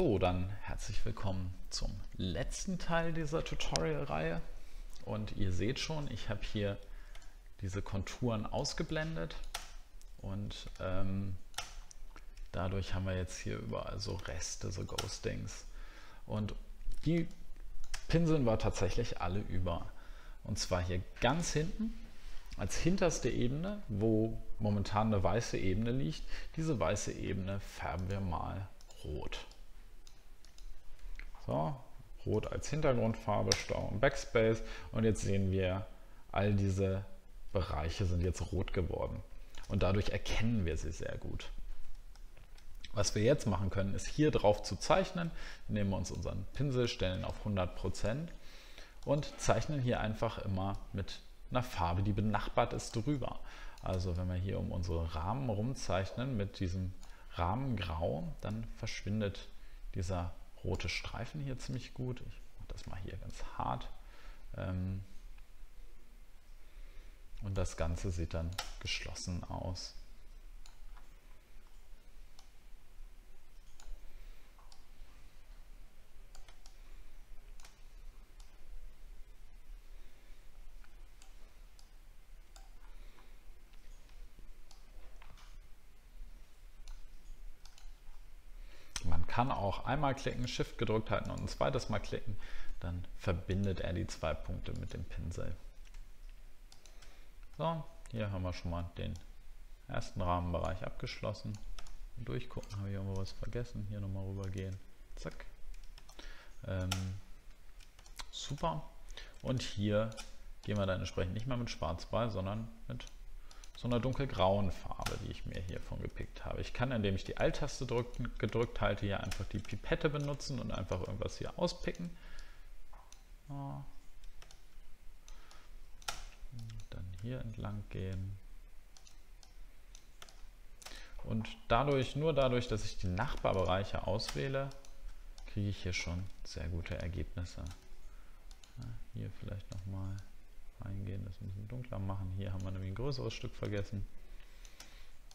So, dann herzlich willkommen zum letzten Teil dieser Tutorial-Reihe. Und ihr seht schon, ich habe hier diese Konturen ausgeblendet und ähm, dadurch haben wir jetzt hier überall so Reste, so Ghostings. Und die pinseln wir tatsächlich alle über. Und zwar hier ganz hinten als hinterste Ebene, wo momentan eine weiße Ebene liegt. Diese weiße Ebene färben wir mal rot. So, rot als Hintergrundfarbe, Steuerung Backspace und jetzt sehen wir, all diese Bereiche sind jetzt rot geworden und dadurch erkennen wir sie sehr gut. Was wir jetzt machen können, ist hier drauf zu zeichnen. Nehmen wir uns unseren Pinsel, stellen ihn auf 100% und zeichnen hier einfach immer mit einer Farbe, die benachbart ist, drüber. Also wenn wir hier um unsere Rahmen rumzeichnen mit diesem Rahmengrau, dann verschwindet dieser rote Streifen hier ziemlich gut. Ich mache das mal hier ganz hart. Ähm, und das Ganze sieht dann geschlossen aus. Kann auch einmal klicken, Shift gedrückt halten und ein zweites Mal klicken, dann verbindet er die zwei Punkte mit dem Pinsel. So, hier haben wir schon mal den ersten Rahmenbereich abgeschlossen. Durchgucken, habe ich irgendwo was vergessen. Hier nochmal rüber gehen. Zack. Ähm, super. Und hier gehen wir dann entsprechend nicht mehr mit Schwarz bei, sondern mit so einer dunkelgrauen Farbe, die ich mir hiervon gepickt habe. Ich kann, indem ich die Alt-Taste gedrückt halte, hier einfach die Pipette benutzen und einfach irgendwas hier auspicken. Dann hier entlang gehen. Und dadurch, nur dadurch, dass ich die Nachbarbereiche auswähle, kriege ich hier schon sehr gute Ergebnisse. hier vielleicht nochmal reingehen, das ein bisschen dunkler machen. Hier haben wir nämlich ein größeres Stück vergessen.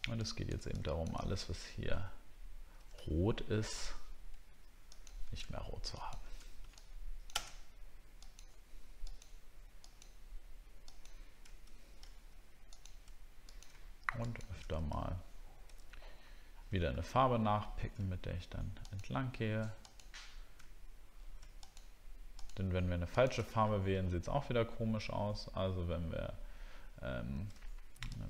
Und es geht jetzt eben darum, alles, was hier rot ist, nicht mehr rot zu haben. Und öfter mal wieder eine Farbe nachpicken, mit der ich dann entlang gehe. Denn wenn wir eine falsche Farbe wählen, sieht es auch wieder komisch aus. Also wenn wir ähm,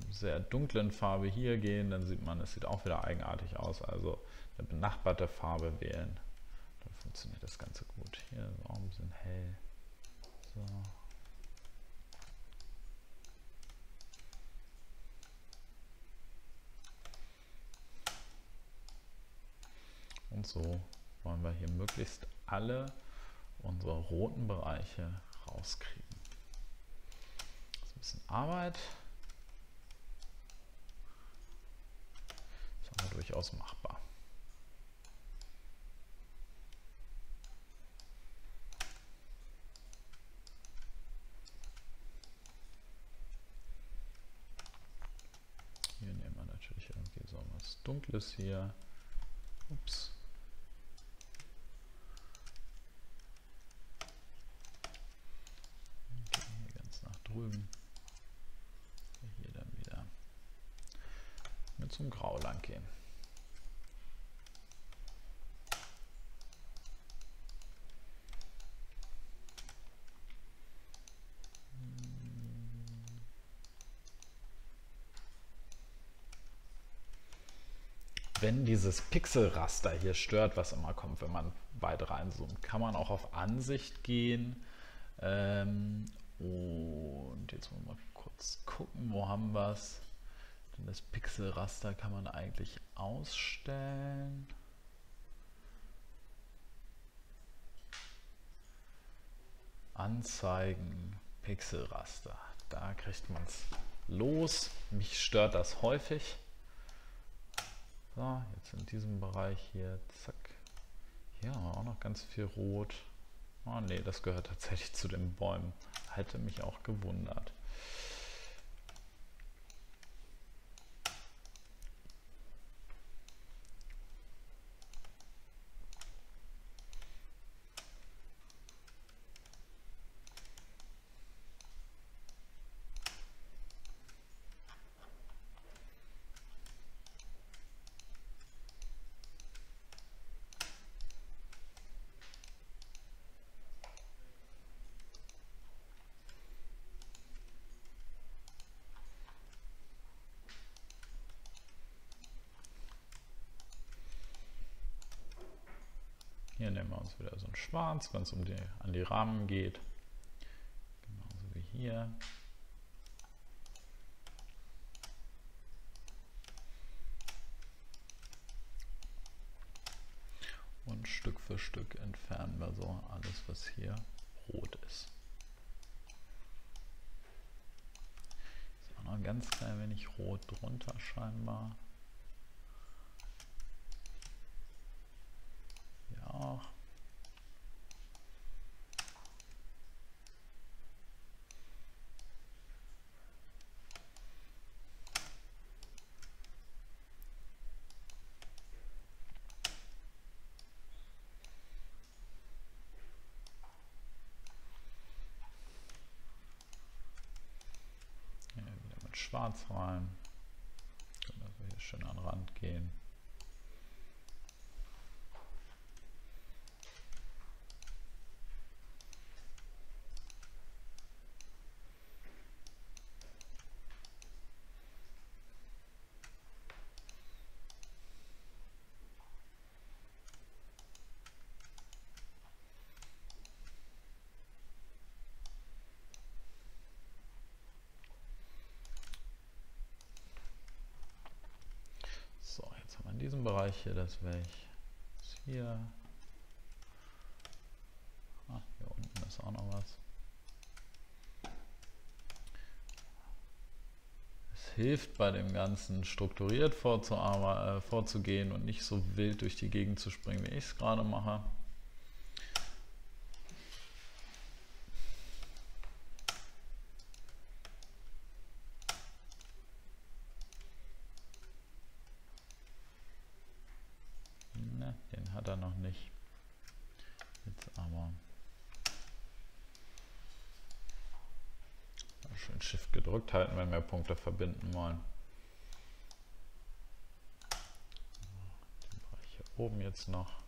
sehr dunklen Farbe hier gehen, dann sieht man, es sieht auch wieder eigenartig aus. Also eine benachbarte Farbe wählen, dann funktioniert das Ganze gut. Hier ist auch ein bisschen hell. So. Und so wollen wir hier möglichst alle unsere roten Bereiche rauskriegen. Das ist ein bisschen Arbeit. Das ist aber durchaus machbar. Hier nehmen wir natürlich irgendwie so was Dunkles hier. Ups. drüben. Hier dann wieder mit zum Grau lang gehen. Wenn dieses Pixelraster hier stört, was immer kommt, wenn man weit reinzoomt, kann man auch auf Ansicht gehen ähm, und jetzt wollen wir mal kurz gucken, wo haben wir es. Denn das Pixelraster kann man eigentlich ausstellen. Anzeigen, Pixelraster. Da kriegt man es los. Mich stört das häufig. So, jetzt in diesem Bereich hier, zack. Hier haben wir auch noch ganz viel Rot. Oh ne, das gehört tatsächlich zu den Bäumen. Hätte mich auch gewundert. Hier nehmen wir uns wieder so ein Schwarz, wenn es um die, an die Rahmen geht. Genauso wie hier. Und Stück für Stück entfernen wir so alles, was hier rot ist. Ist auch noch ein ganz klein wenig rot drunter scheinbar. Hier auch. Schwarz rein. Dass wir hier schön an den Rand gehen. Hier, das wäre ich hier. Ah, hier unten ist auch noch was. Es hilft bei dem Ganzen strukturiert äh, vorzugehen und nicht so wild durch die Gegend zu springen, wie ich es gerade mache. Halten, wenn wir Punkte verbinden wollen. Den Bereich hier oben jetzt noch.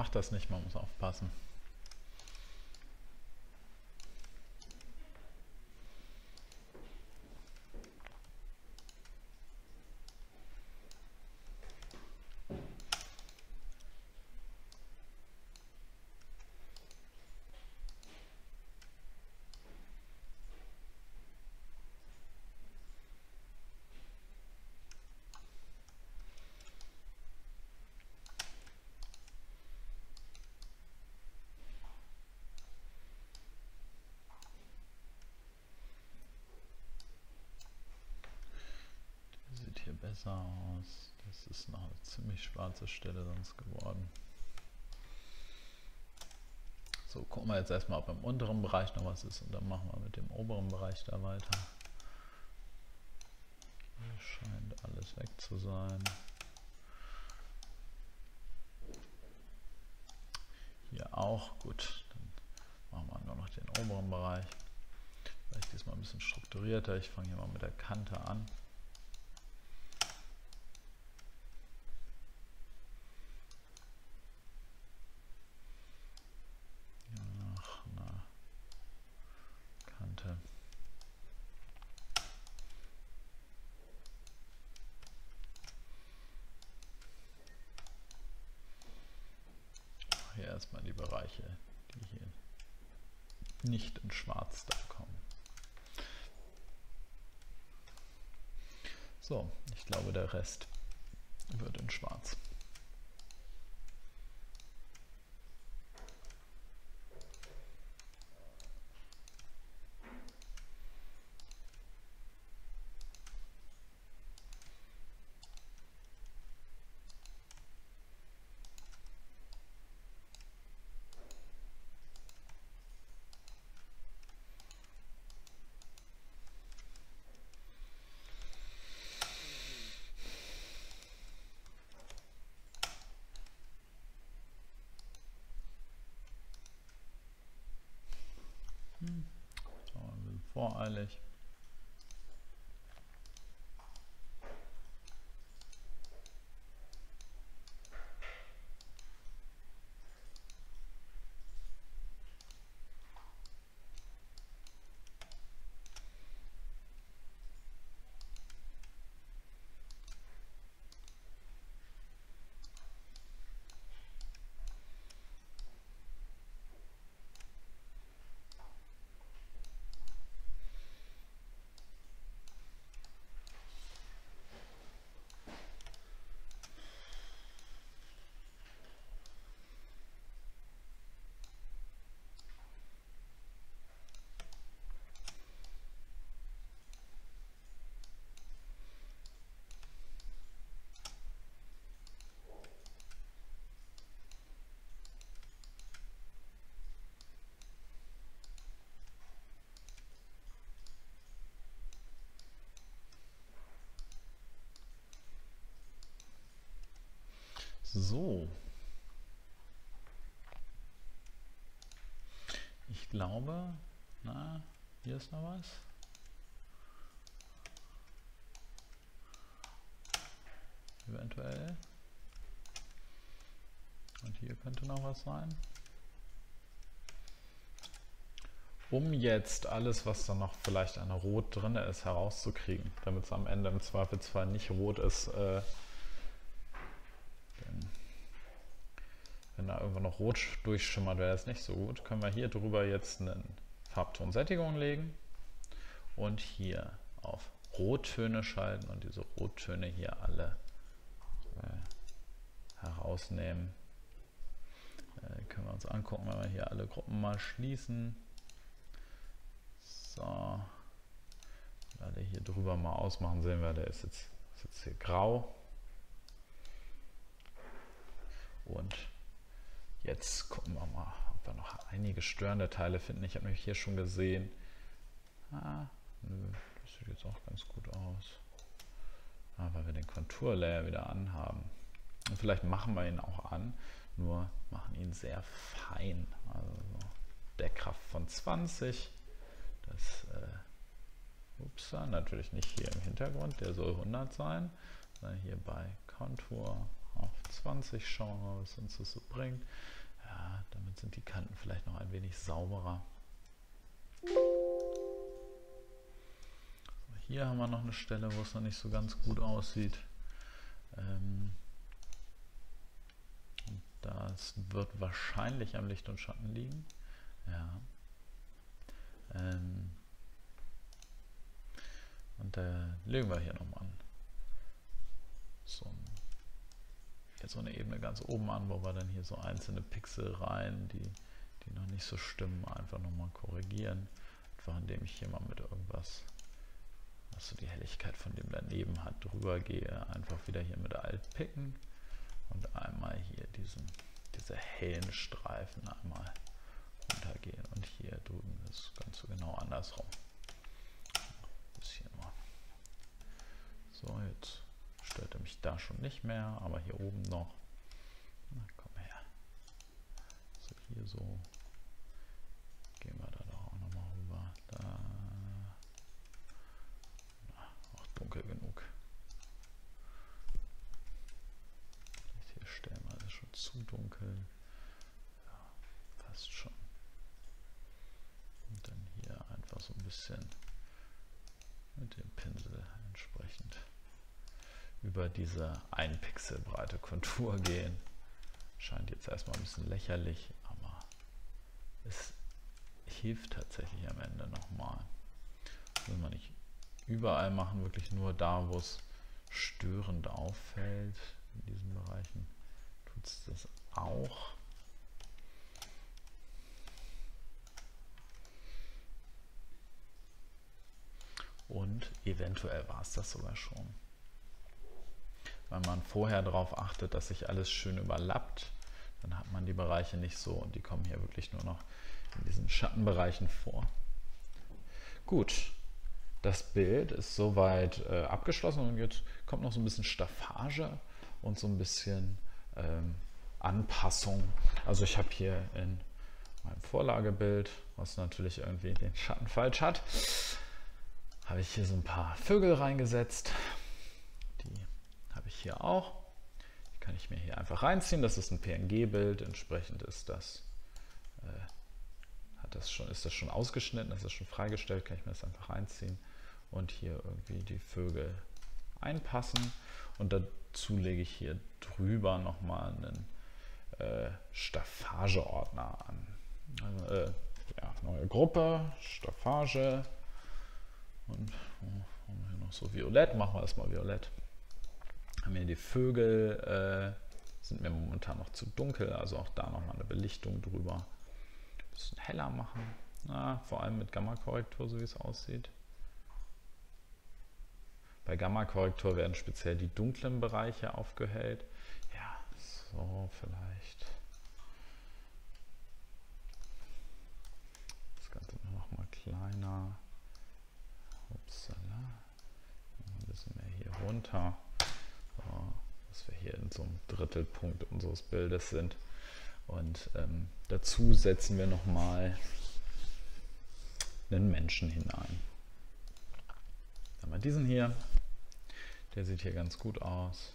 Macht das nicht, man muss aufpassen. Besser aus. Das ist noch eine ziemlich schwarze Stelle sonst geworden. So, gucken wir jetzt erstmal, ob im unteren Bereich noch was ist und dann machen wir mit dem oberen Bereich da weiter. Hier scheint alles weg zu sein. Hier auch, gut, dann machen wir nur noch den oberen Bereich. Vielleicht diesmal ein bisschen strukturierter. Ich fange hier mal mit der Kante an. erstmal die Bereiche, die hier nicht in schwarz da kommen. So, ich glaube der Rest wird in schwarz. Voreilig. So. Ich glaube, na, hier ist noch was. Eventuell. Und hier könnte noch was sein. Um jetzt alles, was da noch vielleicht an Rot drin ist, herauszukriegen, damit es am Ende im Zweifelsfall nicht rot ist, äh, Wenn da irgendwo noch rot durchschimmert, wäre das nicht so gut. Können wir hier drüber jetzt einen Farbton Sättigung legen und hier auf Rottöne schalten und diese Rottöne hier alle äh, herausnehmen. Äh, können wir uns angucken, wenn wir hier alle Gruppen mal schließen. So. Alle hier drüber mal ausmachen, sehen wir, der ist jetzt, ist jetzt hier grau. Und Jetzt gucken wir mal, ob wir noch einige störende Teile finden. Ich habe nämlich hier schon gesehen. Ah, nö, das sieht jetzt auch ganz gut aus. Ah, weil wir den Konturlayer wieder anhaben. Und vielleicht machen wir ihn auch an, nur machen ihn sehr fein. Also Deckkraft von 20. Das, äh, ups, natürlich nicht hier im Hintergrund, der soll 100 sein, sondern hier bei Kontur auf 20 schauen wir, was uns das so bringt. Ja, damit sind die Kanten vielleicht noch ein wenig sauberer. Hier haben wir noch eine Stelle, wo es noch nicht so ganz gut aussieht. Ähm, das wird wahrscheinlich am Licht und Schatten liegen. Ja. Ähm, und da legen wir hier nochmal so ein jetzt so eine Ebene ganz oben an, wo wir dann hier so einzelne Pixel rein, die, die noch nicht so stimmen, einfach nochmal korrigieren. Einfach indem ich hier mal mit irgendwas, was so die Helligkeit von dem daneben hat, drüber gehe. Einfach wieder hier mit Alt picken und einmal hier diesen, diese hellen Streifen einmal runtergehen. Und hier drüben ist ganz genau andersrum. Bis hier nur. So, jetzt stört er mich da schon nicht mehr, aber hier oben noch. Na, komm her. So, hier so. Gehen wir da doch auch nochmal rüber. Da. Na, auch dunkel genug. Vielleicht hier stellen wir das schon zu dunkel. Ja, fast schon. Und dann hier einfach so ein bisschen mit dem Pinsel entsprechend über diese 1 Pixel breite Kontur gehen. Scheint jetzt erstmal ein bisschen lächerlich, aber es hilft tatsächlich am Ende nochmal. Will man nicht überall machen, wirklich nur da, wo es störend auffällt. In diesen Bereichen tut es das auch. Und eventuell war es das sogar schon weil man vorher darauf achtet, dass sich alles schön überlappt. Dann hat man die Bereiche nicht so und die kommen hier wirklich nur noch in diesen Schattenbereichen vor. Gut, das Bild ist soweit äh, abgeschlossen und jetzt kommt noch so ein bisschen Staffage und so ein bisschen ähm, Anpassung. Also ich habe hier in meinem Vorlagebild, was natürlich irgendwie den Schatten falsch hat, habe ich hier so ein paar Vögel reingesetzt. Ich hier auch. Die kann ich mir hier einfach reinziehen. Das ist ein PNG-Bild. Entsprechend ist das, äh, hat das schon, ist das schon ausgeschnitten, das ist schon freigestellt. Kann ich mir das einfach reinziehen und hier irgendwie die Vögel einpassen. Und dazu lege ich hier drüber nochmal einen äh, Staffageordner an. Also, äh, ja, neue Gruppe, Staffage. Und oh, hier noch so violett, machen wir das mal violett. Hier die Vögel, äh, sind mir momentan noch zu dunkel, also auch da nochmal eine Belichtung drüber. Ein bisschen heller machen, Na, vor allem mit Gamma-Korrektur, so wie es aussieht. Bei Gamma-Korrektur werden speziell die dunklen Bereiche aufgehellt. Ja, so vielleicht. Das Ganze noch mal kleiner. Upsala. Ein bisschen mehr hier runter. Hier in so einem Drittelpunkt unseres Bildes sind. Und ähm, dazu setzen wir noch mal einen Menschen hinein. Dann haben wir diesen hier. Der sieht hier ganz gut aus.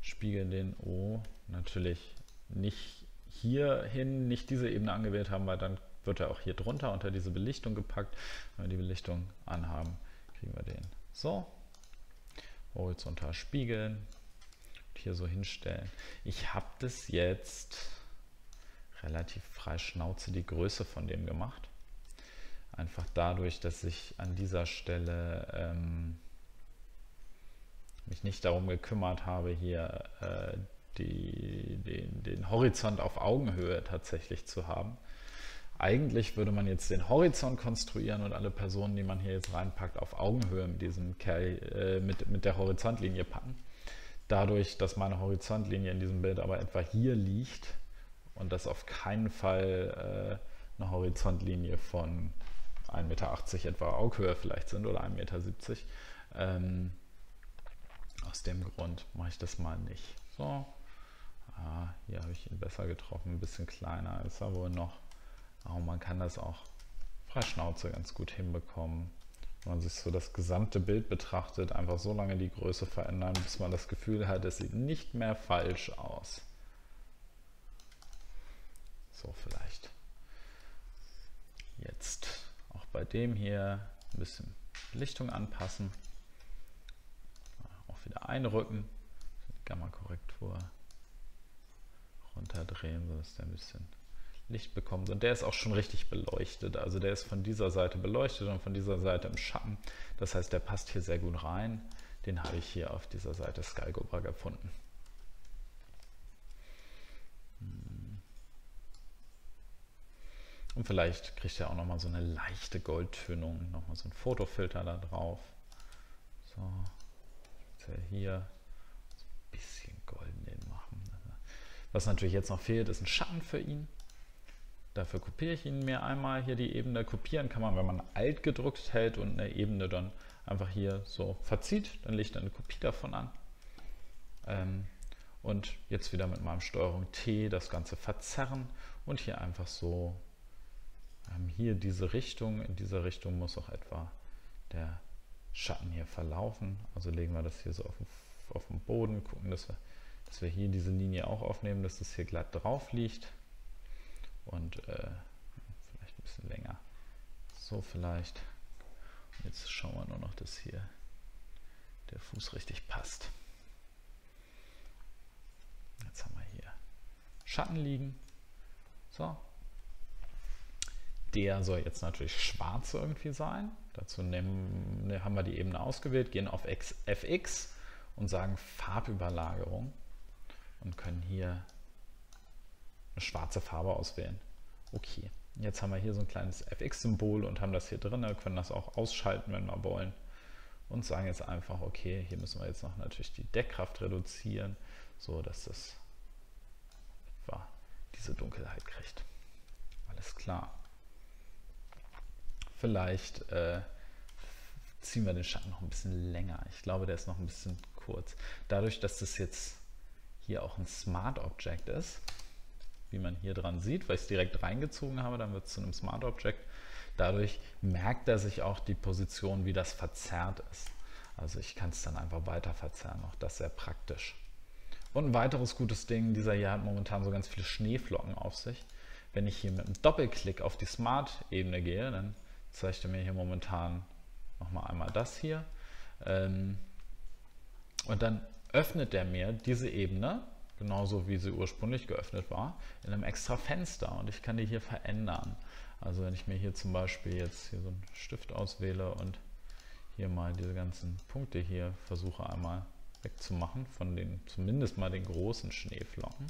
Spiegel den O natürlich nicht hier hin, nicht diese Ebene angewählt haben, weil dann wird er auch hier drunter unter diese Belichtung gepackt. Wenn wir die Belichtung anhaben, kriegen wir den so. Horizontal spiegeln hier so hinstellen. Ich habe das jetzt relativ frei Schnauze die Größe von dem gemacht. Einfach dadurch, dass ich an dieser Stelle ähm, mich nicht darum gekümmert habe, hier äh, die, den, den Horizont auf Augenhöhe tatsächlich zu haben. Eigentlich würde man jetzt den Horizont konstruieren und alle Personen, die man hier jetzt reinpackt, auf Augenhöhe mit, diesem Kerl, äh, mit, mit der Horizontlinie packen. Dadurch, dass meine Horizontlinie in diesem Bild aber etwa hier liegt und das auf keinen Fall äh, eine Horizontlinie von 1,80 Meter etwa Aughöhe vielleicht sind oder 1,70 Meter, ähm, aus dem Grund mache ich das mal nicht. So, ah, hier habe ich ihn besser getroffen, ein bisschen kleiner ist er wohl noch. Aber man kann das auch frei Schnauze ganz gut hinbekommen. Wenn man sich so das gesamte Bild betrachtet, einfach so lange die Größe verändern, bis man das Gefühl hat, es sieht nicht mehr falsch aus. So vielleicht. Jetzt auch bei dem hier ein bisschen Lichtung anpassen wieder einrücken, Gamma-Korrektur runterdrehen, sodass der ein bisschen Licht bekommt. Und der ist auch schon richtig beleuchtet. Also der ist von dieser Seite beleuchtet und von dieser Seite im Schatten. Das heißt, der passt hier sehr gut rein. Den habe ich hier auf dieser Seite Skygobra gefunden. Und vielleicht kriegt er auch nochmal so eine leichte Goldtönung, nochmal so ein Fotofilter da drauf. So hier ein bisschen golden machen. Was natürlich jetzt noch fehlt, ist ein Schatten für ihn. Dafür kopiere ich ihn mir einmal hier die Ebene. Kopieren kann man, wenn man Alt gedrückt hält und eine Ebene dann einfach hier so verzieht, dann lege ich eine Kopie davon an. Ähm, und jetzt wieder mit meinem Steuerung T das Ganze verzerren und hier einfach so ähm, hier diese Richtung, in dieser Richtung muss auch etwa der Schatten hier verlaufen. Also legen wir das hier so auf den, auf den Boden, gucken, dass wir, dass wir hier diese Linie auch aufnehmen, dass das hier glatt drauf liegt. Und äh, vielleicht ein bisschen länger. So vielleicht. Und jetzt schauen wir nur noch, dass hier der Fuß richtig passt. Jetzt haben wir hier Schatten liegen. So, der soll jetzt natürlich schwarz irgendwie sein. Dazu nehmen, ne, haben wir die Ebene ausgewählt, gehen auf FX und sagen Farbüberlagerung und können hier eine schwarze Farbe auswählen. Okay, jetzt haben wir hier so ein kleines FX-Symbol und haben das hier drin, wir können das auch ausschalten, wenn wir wollen. Und sagen jetzt einfach, okay, hier müssen wir jetzt noch natürlich die Deckkraft reduzieren, so dass das etwa diese Dunkelheit kriegt. Alles klar. Vielleicht äh, ziehen wir den Schatten noch ein bisschen länger. Ich glaube, der ist noch ein bisschen kurz. Dadurch, dass das jetzt hier auch ein Smart Object ist, wie man hier dran sieht, weil ich es direkt reingezogen habe, dann wird es zu einem Smart Object. Dadurch merkt er sich auch die Position, wie das verzerrt ist. Also ich kann es dann einfach weiter verzerren, auch das sehr praktisch. Und ein weiteres gutes Ding, dieser hier hat momentan so ganz viele Schneeflocken auf sich. Wenn ich hier mit einem Doppelklick auf die Smart-Ebene gehe, dann zeigt er mir hier momentan nochmal einmal das hier. Ähm, und dann öffnet er mir diese Ebene, genauso wie sie ursprünglich geöffnet war, in einem extra Fenster und ich kann die hier verändern. Also wenn ich mir hier zum Beispiel jetzt hier so einen Stift auswähle und hier mal diese ganzen Punkte hier versuche einmal wegzumachen von den, zumindest mal den großen Schneeflocken.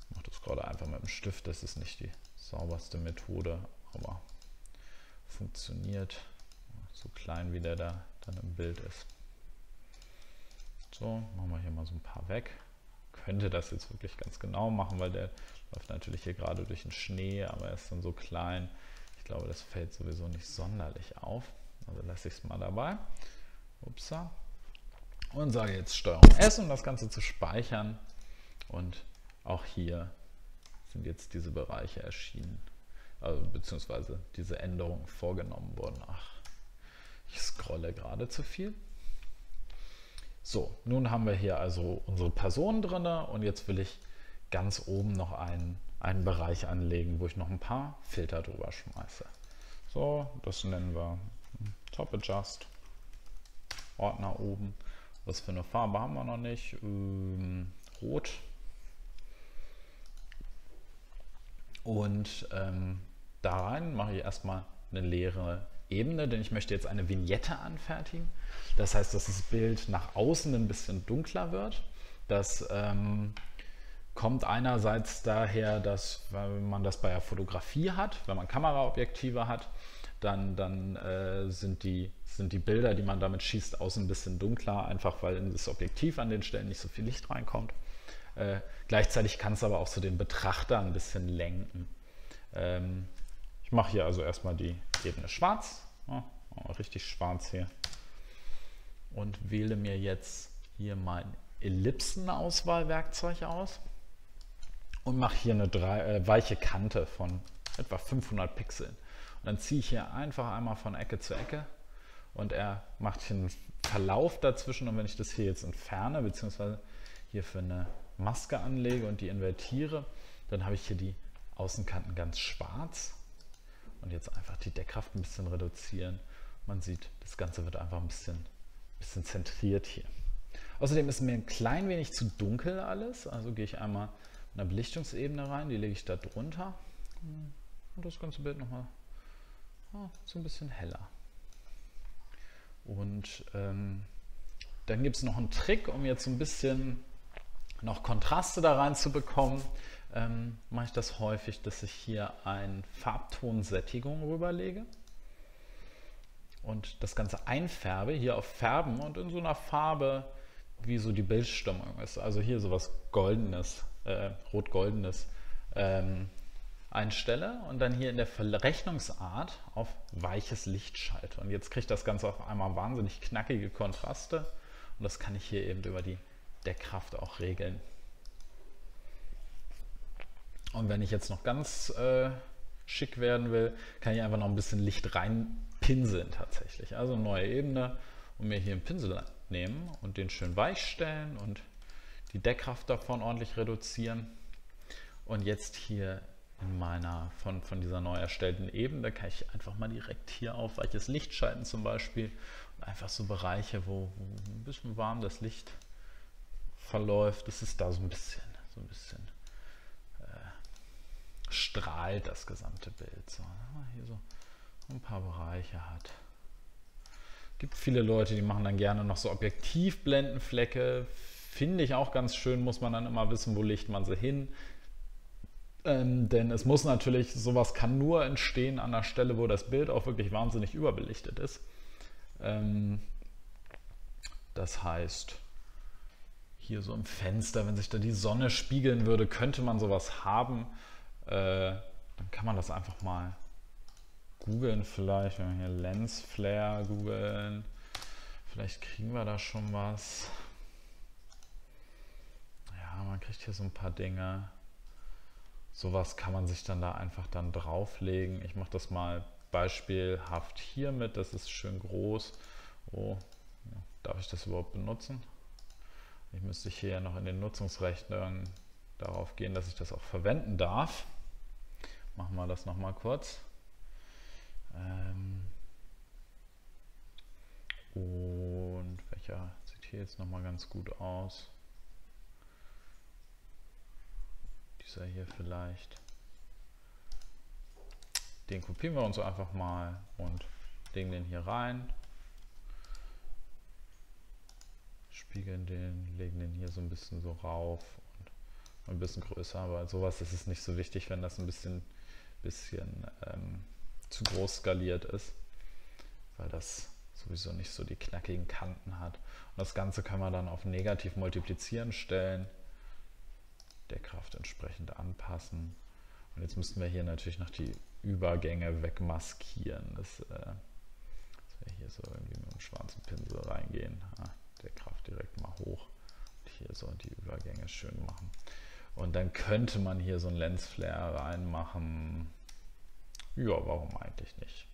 Ich mache das gerade einfach mit dem Stift, das ist nicht die sauberste Methode, aber funktioniert, so klein wie der da dann im Bild ist. So, machen wir hier mal so ein paar weg. Könnte das jetzt wirklich ganz genau machen, weil der läuft natürlich hier gerade durch den Schnee, aber er ist dann so klein. Ich glaube, das fällt sowieso nicht sonderlich auf. Also lasse ich es mal dabei. Upsa. Und sage jetzt Steuerung S, um das Ganze zu speichern. Und auch hier sind jetzt diese Bereiche erschienen, also, beziehungsweise diese Änderungen vorgenommen worden. Ach, ich scrolle gerade zu viel. So, nun haben wir hier also unsere Person drin und jetzt will ich ganz oben noch einen, einen Bereich anlegen, wo ich noch ein paar Filter drüber schmeiße. So, das nennen wir Top Adjust. Ordner oben. Was für eine Farbe haben wir noch nicht? Ähm, rot. Und ähm, da rein mache ich erstmal eine leere Ebene, denn ich möchte jetzt eine Vignette anfertigen. Das heißt, dass das Bild nach außen ein bisschen dunkler wird. Das ähm, kommt einerseits daher, dass wenn man das bei der Fotografie hat, wenn man Kameraobjektive hat, dann, dann äh, sind, die, sind die Bilder, die man damit schießt, außen ein bisschen dunkler, einfach weil in das Objektiv an den Stellen nicht so viel Licht reinkommt. Äh, gleichzeitig kann es aber auch so den Betrachter ein bisschen lenken. Ähm, ich mache hier also erstmal die Ebene schwarz, ja, richtig schwarz hier. Und wähle mir jetzt hier mein Ellipsenauswahlwerkzeug aus und mache hier eine drei, äh, weiche Kante von etwa 500 Pixeln. Und dann ziehe ich hier einfach einmal von Ecke zu Ecke und er macht hier einen Verlauf dazwischen. Und wenn ich das hier jetzt entferne, beziehungsweise hier für eine Maske anlege und die invertiere, dann habe ich hier die Außenkanten ganz schwarz und jetzt einfach die Deckkraft ein bisschen reduzieren. Man sieht, das Ganze wird einfach ein bisschen, bisschen zentriert hier. Außerdem ist mir ein klein wenig zu dunkel alles, also gehe ich einmal in eine Belichtungsebene rein, die lege ich da drunter und das ganze Bild nochmal oh, so ein bisschen heller. Und ähm, dann gibt es noch einen Trick, um jetzt so ein bisschen noch Kontraste da reinzubekommen. Ähm, mache ich das häufig, dass ich hier ein Farbtonsättigung rüberlege und das Ganze einfärbe, hier auf Färben und in so einer Farbe, wie so die Bildstimmung ist. Also hier sowas Goldenes, äh, Rot-Goldenes ähm, einstelle und dann hier in der Verrechnungsart auf weiches Licht schalte. Und jetzt kriegt das Ganze auf einmal wahnsinnig knackige Kontraste und das kann ich hier eben über die Deckkraft auch regeln. Und wenn ich jetzt noch ganz äh, schick werden will, kann ich einfach noch ein bisschen Licht reinpinseln tatsächlich. Also neue Ebene und mir hier einen Pinsel nehmen und den schön weich stellen und die Deckkraft davon ordentlich reduzieren. Und jetzt hier in meiner, von, von dieser neu erstellten Ebene, kann ich einfach mal direkt hier auf weiches Licht schalten zum Beispiel und einfach so Bereiche, wo, wo ein bisschen warm das Licht verläuft, das ist da so ein bisschen, so ein bisschen strahlt das gesamte Bild. So, hier so ein paar Bereiche hat. Gibt viele Leute, die machen dann gerne noch so Objektivblendenflecke. Finde ich auch ganz schön, muss man dann immer wissen, wo legt man sie hin. Ähm, denn es muss natürlich, sowas kann nur entstehen an der Stelle, wo das Bild auch wirklich wahnsinnig überbelichtet ist. Ähm, das heißt, hier so im Fenster, wenn sich da die Sonne spiegeln würde, könnte man sowas haben. Äh, dann kann man das einfach mal googeln vielleicht, wenn wir hier Lens Flare googeln. Vielleicht kriegen wir da schon was. Ja, man kriegt hier so ein paar Dinge. Sowas kann man sich dann da einfach dann drauflegen. Ich mache das mal beispielhaft hiermit, das ist schön groß. Oh, darf ich das überhaupt benutzen? Ich müsste hier ja noch in den Nutzungsrechten darauf gehen, dass ich das auch verwenden darf. Machen wir das nochmal kurz. Ähm und welcher sieht hier jetzt nochmal ganz gut aus? Dieser hier vielleicht. Den kopieren wir uns einfach mal und legen den hier rein. Spiegeln den, legen den hier so ein bisschen so rauf und ein bisschen größer, aber sowas ist es nicht so wichtig, wenn das ein bisschen, bisschen ähm, zu groß skaliert ist, weil das sowieso nicht so die knackigen Kanten hat. Und das Ganze kann man dann auf negativ multiplizieren stellen, der Kraft entsprechend anpassen. Und jetzt müssten wir hier natürlich noch die Übergänge wegmaskieren. Das, äh, dass wir hier so irgendwie mit dem schwarzen Pinsel reingehen. Ah, der Kraft direkt mal hoch. Und hier so die Übergänge schön machen. Und dann könnte man hier so ein Lensflare reinmachen. Ja, warum eigentlich nicht?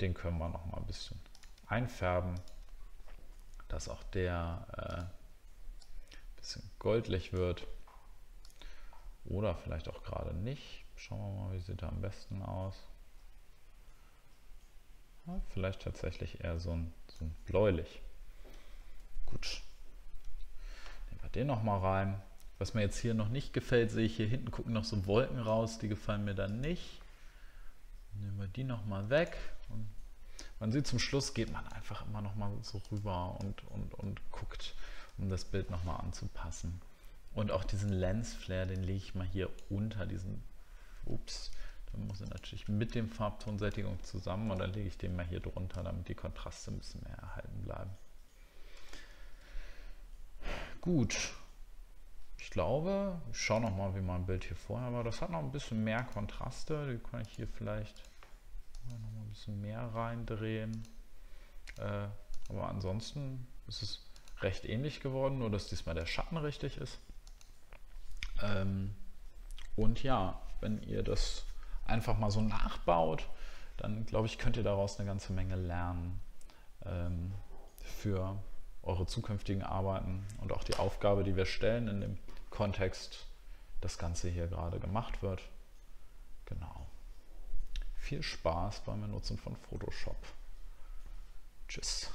Den können wir noch mal ein bisschen einfärben, dass auch der äh, ein bisschen goldlich wird. Oder vielleicht auch gerade nicht. Schauen wir mal, wie sieht er am besten aus. Ja, vielleicht tatsächlich eher so ein, so ein bläulich. Gut. Den noch mal rein. Was mir jetzt hier noch nicht gefällt, sehe ich hier hinten gucken noch so Wolken raus, die gefallen mir dann nicht. Nehmen wir die noch mal weg. Und man sieht zum Schluss, geht man einfach immer noch mal so rüber und, und, und guckt, um das Bild noch mal anzupassen. Und auch diesen Lens Flare, den lege ich mal hier unter diesen, ups, dann muss er natürlich mit dem Farbtonsättigung zusammen und dann lege ich den mal hier drunter, damit die Kontraste ein bisschen mehr erhalten bleiben. Gut, ich glaube, ich schaue noch mal, wie mein Bild hier vorher war. Das hat noch ein bisschen mehr Kontraste, die kann ich hier vielleicht noch mal ein bisschen mehr reindrehen. Äh, aber ansonsten ist es recht ähnlich geworden, nur dass diesmal der Schatten richtig ist. Ähm, und ja, wenn ihr das einfach mal so nachbaut, dann glaube ich, könnt ihr daraus eine ganze Menge lernen ähm, für eure zukünftigen Arbeiten und auch die Aufgabe, die wir stellen in dem Kontext, das Ganze hier gerade gemacht wird. Genau. Viel Spaß beim Benutzen von Photoshop. Tschüss.